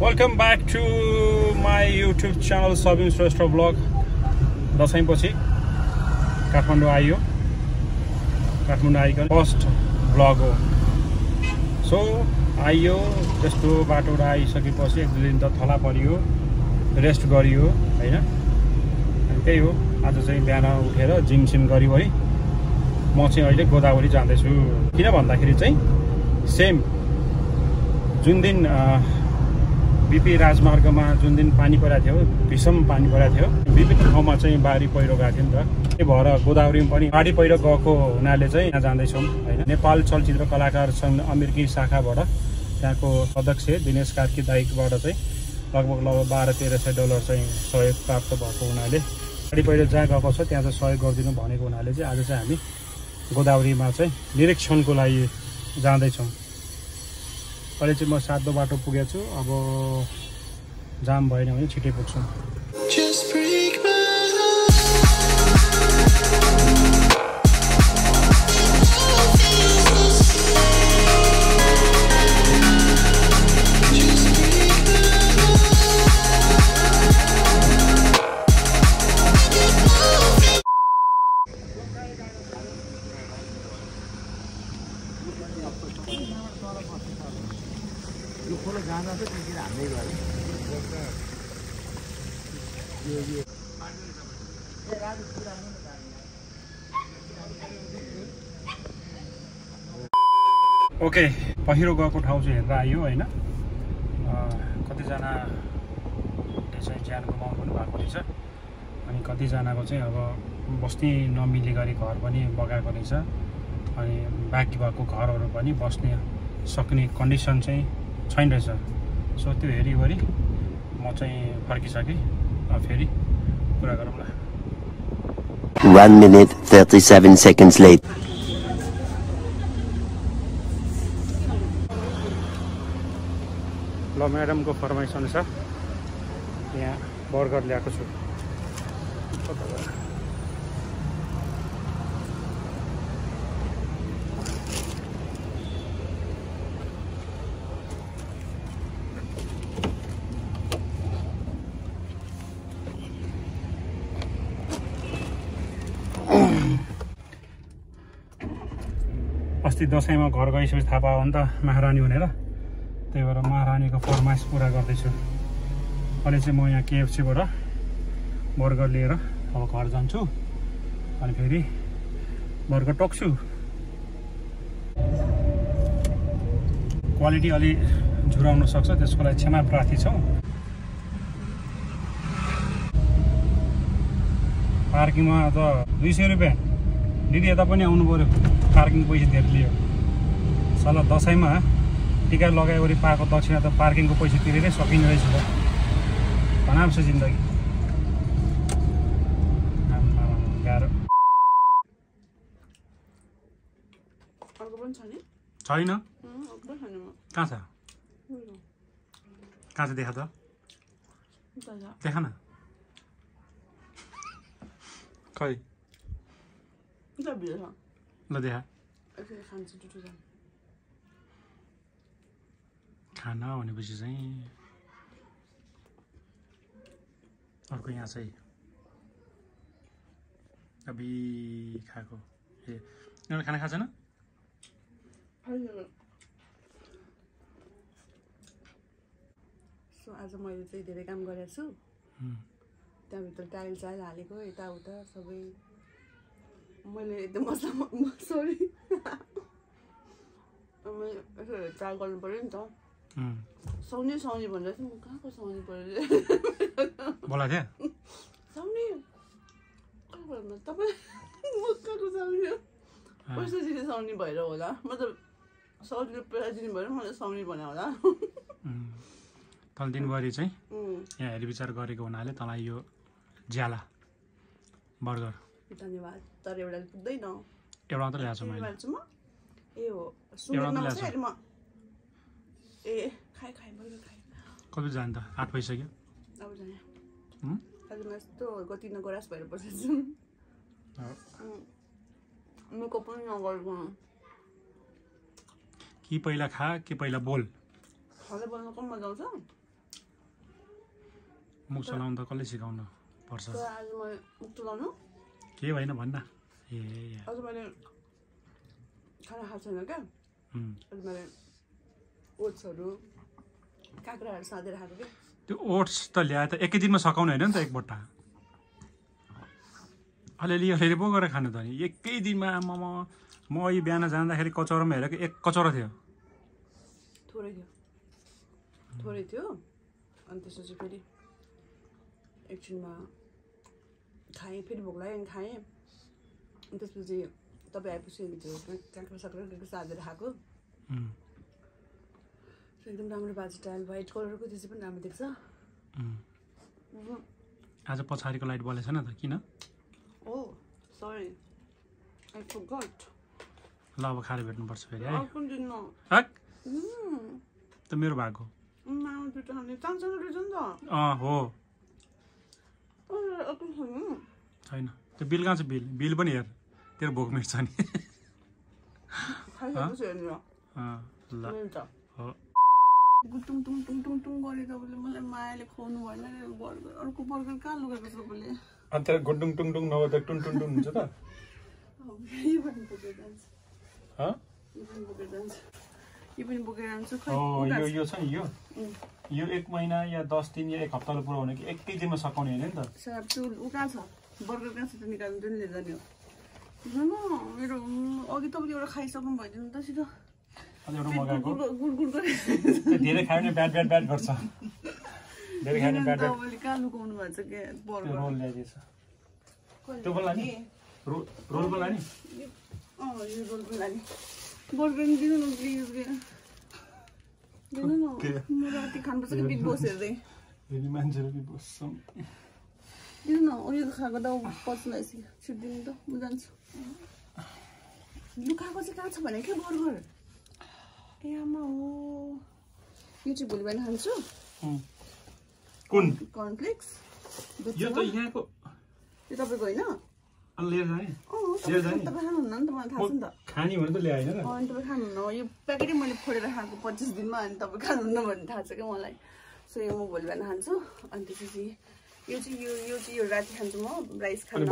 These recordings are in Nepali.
Welcome back to my YouTube channel Sabin Shrestha vlog दसैँपछि Kathmandu आइयो। काठमाडौँ आइकन फर्स्ट ब्लग हो। सो आइयो त्यस्तो बाटोबाट आइसकेपछि एक दुई दिन त थला परियो रेस्ट गरियो होइन? अनि त्यही हो आज चाहिँ बिहान उठेर जिम सिम गऱ्यो है म चाहिँ अहिले गोदावरी जाँदैछु। किन भन्दाखेरि चाहिँ सेम जुन दिन बिपी राजमार्गमा जुन दिन पानी परेको थियो भीषण पानी परेको थियो। विभिन्न ठाउँमा चाहिँ बाढी पहिरो गएको थियो नि त। त्यही भएर गोदावरीमा पनि बाढी पहिरो गएको हुनाले चाहिँ यहाँ जाँदैछौँ होइन। नेपाल चलचित्र कलाकार सङ्घ अमेरिकी शाखाबाट त्यहाँको अध्यक्ष दिनेश कार्की दाइकबाट चाहिँ लगभग लगभग बाह्र तेह्र सय डलर चाहिँ सहयोग प्राप्त भएको हुनाले बाढी पहिरो जहाँ गएको छ त्यहाँ चाहिँ सहयोग गरिदिनु भनेको हुनाले चाहिँ आज चाहिँ हामी गोदावरीमा चाहिँ निरीक्षणको लागि जाँदैछौँ। अहिले चाहिँ म सातो बाटो पुगेको छु। अब जाम भएन भने छिटै पुग्छौँ। ओके पहिरो गएको ठाउँ चाहिँ हेरेर आयो होइन? अँ, कतिजनाले चाहिँ ज्यान गुमाउनु पनि भएको रहेछ। अनि कतिजनाको चाहिँ अब बस्ने नमिले गरी घर पनि बगाएको रहेछ। अनि बाँकी भएको घरहरू पनि बस्ने सक्ने कन्डिसन चाहिँ छैन रहेछ सो त्यो हेरिवरि म चाहिँ फर्किसकेँ फेरि कुरा गरौँ ल One minute, 37 seconds later. ल म्याडमको फरमाइस अनुसार यहाँ बर्गर ल्याएको छु। अस्ति दसैँमा घर गइसकेपछि थाहा पायो भने त महारानी भनेर त्यही भएर महारानीको फरमाइस पुरा गर्दैछु। अहिले चाहिँ म यहाँ केएफसीबाट बर्गर लिएर अब घर जान्छु। अनि फेरि बर्गर टोक्छु। क्वालिटी अलि झुराउन सक्छ त्यसको लागि क्षमा प्रार्थी छौँ। पार्किङमा त दुई सय रुपियाँ। दिदी यता पनि आउनु पऱ्यो। पार्किङ पैसा धेरै लियो। सल्लाह दसैँमा टिका लगाएवरि पाएको दक्षिणा त पार्किङको पैसा तिरेरै सकिने रहेछ त। भनाम छ जिन्दगी। गाह्रो। छैन। कहाँ छ? कहाँ छ देखा त। देखा न। खै। ल देखा खाना भनेपछि चाहिँ अर्को यहाँ चाहिँ अबि खाएको ए यिनीहरू खाना खाएको छैन सो आज मैले चाहिँ धेरै काम गरेको छु त्यहाँभित्र टाइल्स आइल हालेको यताउता सबै मैले एकदम मसला सरी मैले यसो ट्राई गर्नु पऱ्यो नि त। उम्। साउने साउने भनेर चाहिँ म कहाँको साउने पऱ्यो बोलाएको थियो साउने? कहाँ भन्नु तपाईँ म कहाँको साउने पैसा दिने साउने भएर होला। म त साउजीले पैसा दिनु भएर मलाई साउने भने होला। तल दिनभरि चाहिँ यहाँ हेरविचार गरेको हुनाले तँलाई यो ज्याला बर्गर धन्यवाद तर एउटा पुग्दैन। एउटा मात्रै ल्याएको छु मैले। छु म ए हो सुँगुरमा मात्रै म। ए खाएँ खाएँ बर्गर खाएँ कति जाने त? आठ भइसक्यो अब जाने? आज म यस्तो गति नगरास भएर बसेको छु। अब मेकअप पनि नगरेको। कि पहिला खा कि पहिला बोल। बोल्नु कम मजा आउँछ। मुख चलाउनु त कसले सिकाउनु पर्छ? आज मैले मुख चलाउनु केही भएन भन्न ए आज मैले खाना खाएको छैन क्या। अनि मैले ओट्सहरू काँक्राहरू साँधेर खाएको क्या त्यो ओट्स त ल्याए त एकै दिनमा सकाउने होइन नि त एक बट्टा। अलिअलि अलिअलि पो गरेर खानु त नि एकै दिनमा आमामा म अघि बिहान जाँदाखेरि कचौरामा हेरेको एक कचौरा थियो। थोरै थियो। थोरै थियो। अनि त्यसपछि फेरि एकछिनमा खाएँ फेरि भोक लाग्यो अनि खाएँ। अनि त्यसपछि तपाईँ आएपछि त्यो काँक्रा साक्रा के के साँधेर खाएको। एकदम राम्रो बाजी टाइल। वाइट कलरको त्यसै पनि राम्रो देख्छ। आज पछाडिको लाइट बलेको छैन त? किन? ओ सरी आई फरगट ल अब खाएर भेट्नुपर्छ फेरि है। त मेरो भएको। हो। छैन। त्यो बिल कहाँ छ? बिल। बिल पनि हेर। तेरो भोक मेट्छ नि। ल। हो। गुटुङ टुङ टुङ टुङ टुङ गरे तपाईँले मलाई मायाले खुवाउनु भएन रे। बर्गर अर्को बर्गर कहाँ लुगाएको तपाईँले? अनि तेरो गुडुङ टुङ टुङ नभए त टुन टुन टुन हुन्छ त। यो पनि बोकेर जान्छ? यो खै छ नि यो. यो एक महिना या दस दिन या एक हप्ताले पुऱ्याउने कि एकै दिनमा सकाउने होइन नि त साहब त्यो ऊ कहाँ छ बर्गर कहाँ छ त्यो निकाल्नु त्यो नि लिएर जाने हो न मेरो उम्, अघि तपाईँले एउटा खाइसक्नु भइदिनु त सिधै अझ एउटा मगाएको गुड गरेर त्यो धेरै खायो भने ब्याड ब्याड ब्याड गर्छ धेरै खायो भने ब्याड ब्याड तपाईँले कहाँ लुकाउनु भएको छ के त्यो बर्गर रोल ल्याइदिएछ त्यो बोल्ला नि रो रोल बोल्ला नि अँ यो रोल पनि लाने बर्गर नि दिनु न प्लिज दिनु न? म राति खानुपर्छ कि बिग बोस हेर्दै मान्छेहरू नि बस्छौँ दिनु न उयो खाएको त पछि लगाइसक्यो छिट दिनु त म जान्छु लुकाएको चाहिँ कहाँ छ भने के बर्गर ए आमा हो यो चाहिँ भोलि बिहान खान्छु कर्नफ्लेक्स यो त यहाँको यो तपाईँको होइन लिएर जाने अँ लिएर जाने? तपाईँ तपाईँ खानुहुन्न नि त मलाई थाहा छ नि त खाने भने त ल्याएन र अँ, अनि तपाईँ खानुहुन्न यो प्याकेटै मैले फोडेर खाएको पच्चिस दिनमा अनि तपाईँ खानुहुन्न भन्ने थाहा छ क्या मलाई सो यो म भोलि बिहान खान्छु अनि त्यसपछि यो चाहिँ यो यो चाहिँ यो राति खान्छु म राइस खानु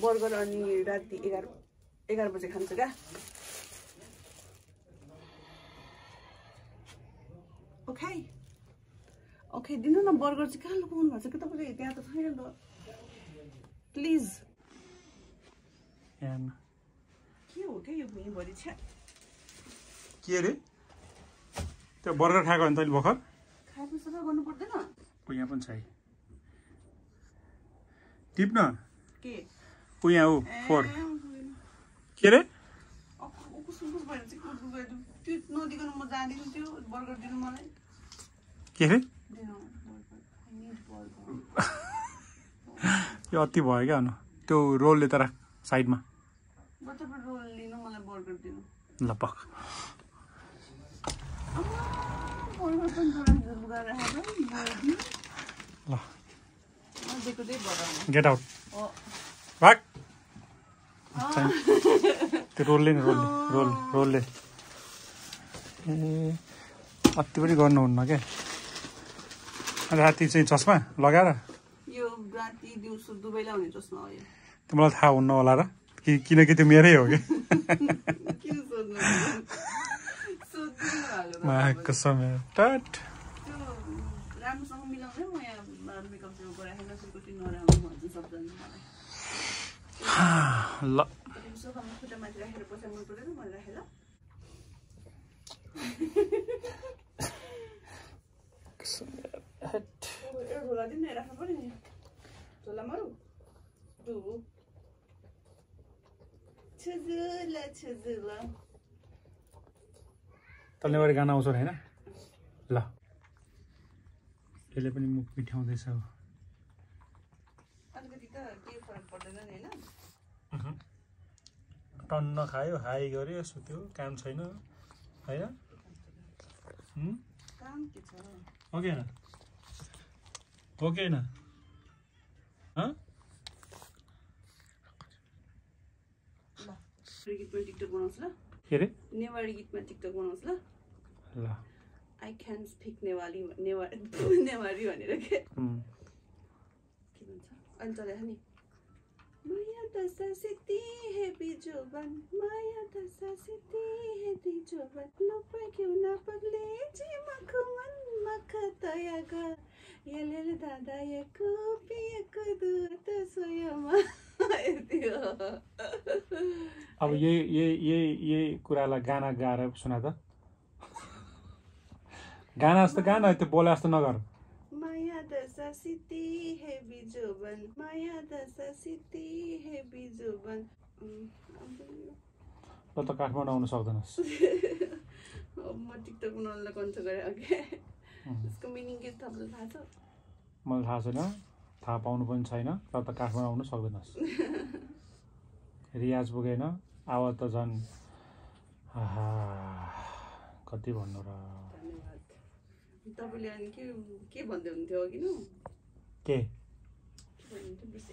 बर्गर अनि राति एघार एघार बजे खान्छु क्या ओके ओके दिनु न बर्गर चाहिँ कहाँ लुकाउनु भएको छ कि तपाईँले त्यहाँ त छैन त प्लिज के हो क्या यो भुइँभरि छ्या के अरे त्यो बर्गर खाएको भने तैँले भर्खर खाएको सफा गर्नु पर्दैन ऊ यहाँ पनि छ है टिप्न के ऊ यहाँ ऊ फोर के अरे के अरे यो अति भयो क्या हुनु त्यो रोलले त राख साइडमा तपाईँ रोल लिनु मलाई बर्गर दिनु ल पक ल गेट आउट भाग त्यो रोलले नि रोलले रोल रोलले ए अति पनि गर्नुहुन्न क्या राति चाहिँ चस्मा लगाएर यो राति दिउँसो चस्मा हो मलाई थाहा हुन्न होला र कि किनकि त्यो मेरै हो कि कसम टाट ल एउटा झोला दिनु न राख्नु पऱ्यो नि झोला मारु टु छुजुला छुजुला तल्नेबारी गाना आउँछ होइन? ल। यसले पनि मुख पिठ्याउँदैछ अब। अलिकति त केही फरक पर्दैन नि होइन? टन्न खायो हाई गऱ्यो सुत्यो काम छैन होइन? हुँ? काम के छ? कि कि? ल गीतमा टिकटक बनाउँछ ल। के अरे? नेवारी गीतमा टिकटक बनाउँछ ल। ल। आई क्यान स्पिक नेवाली नेवा नेवारी भनेर के? उम्, अनि चले नि। माया दशा सिद्धि हे बिजोबन माया दशा सिद्धि हे बिजोबन नपाक्यौ नपग्ले जिमको मन मख तया गर। दादा हो। अब यही यही यही यही कुरालाई गाना गाएर सुना त। गाना जस्तो गाना त्यो बोले जस्तो नगर। माया दशा सिद्धि हे बिजोबन माया दशा सिद्धि हे बिजोबन यो- ल त काठमाडौँ आउनु सक्दैनस्। अब म टिकटक बनाउनलाई कन्स गरेँ अघि। यसको मिनिङ के तपाईँलाई थाहा छ। मलाई थाहा छैन। थाहा पाउनु पनि छैन। तर त काठमाडौँ आउनु सक्दैनस् रियाज पुगेन। आवाज त झन् कति भन्नु र। तपाईँले अनि के के भन्दै हुन्थ्यो अघि न? के?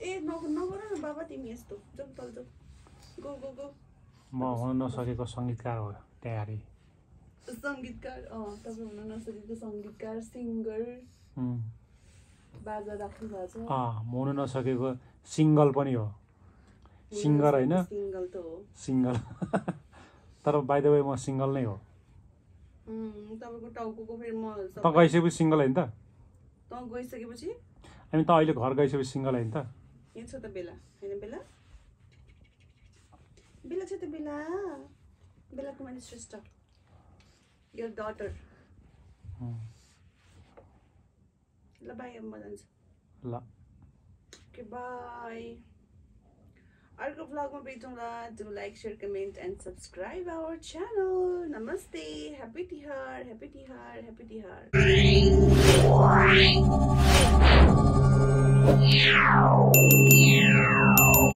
ए नग नगर न बाबा तिमी यस्तो। तल जाऊ। गो गो गो म हुन नसकेको सङ्गीतकार हो। तयारी। सङ्गीतकार अँ तपाईँ हुन नसकेको सङ्गीतकार सिङ्गर बाजा राख्नु भएको छ। अँ हुन नसकेको सिङ्गल पनि हो। सिङ्गर होइन? सिङ्गल त हो। सिङ्गल। तर बाई द वे म सिङ्गल नै हो। तपाईँको टाउको फेरि म त गइसकेपछि सिङ्गल होइन त? त गइसकेपछि? हामी त अहिले घर गइसकेपछि सिङ्गल होइन त? यहाँ छ त बेला। होइन बेला? बेला छ त बेला। बेला कुमारी श्रेष्ठ। यो डटर उम्, ल बाई अब म जान्छु ल ओके बाई अर्को भ्लगमा भेटौँला do like share comment and subscribe our channel नमस्ते happy Tihar happy Tihar happy Tihar